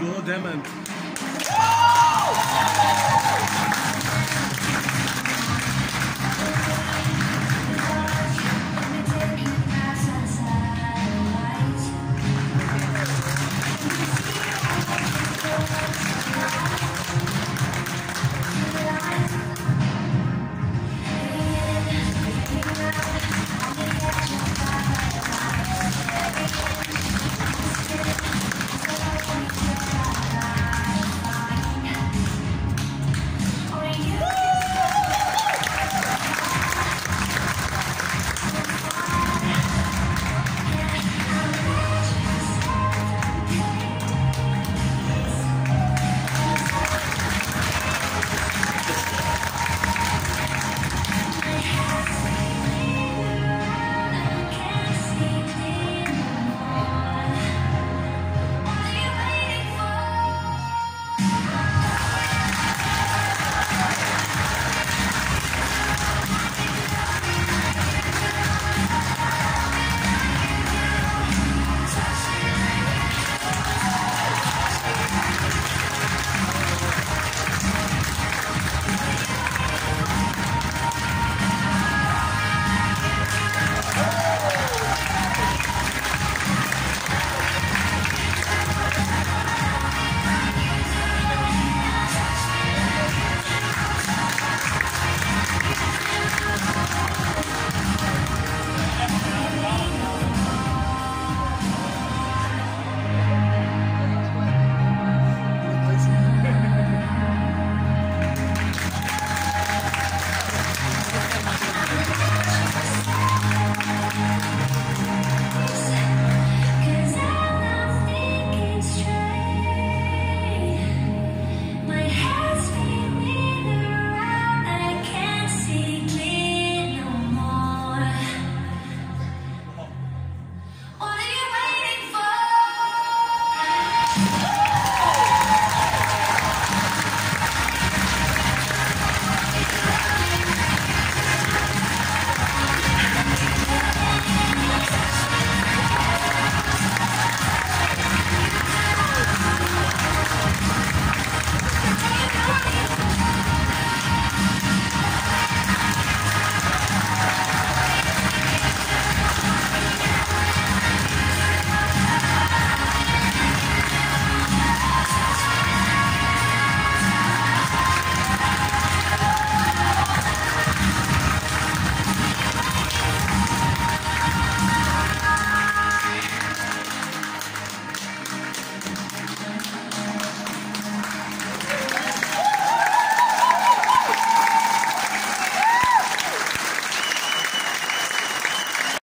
go them and